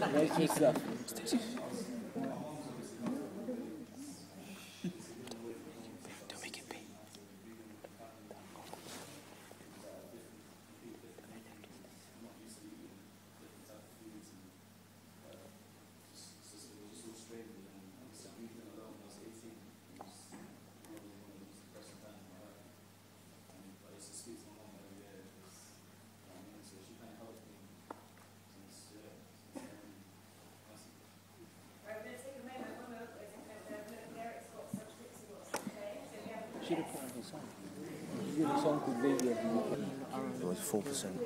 Make yourself. It was four percent.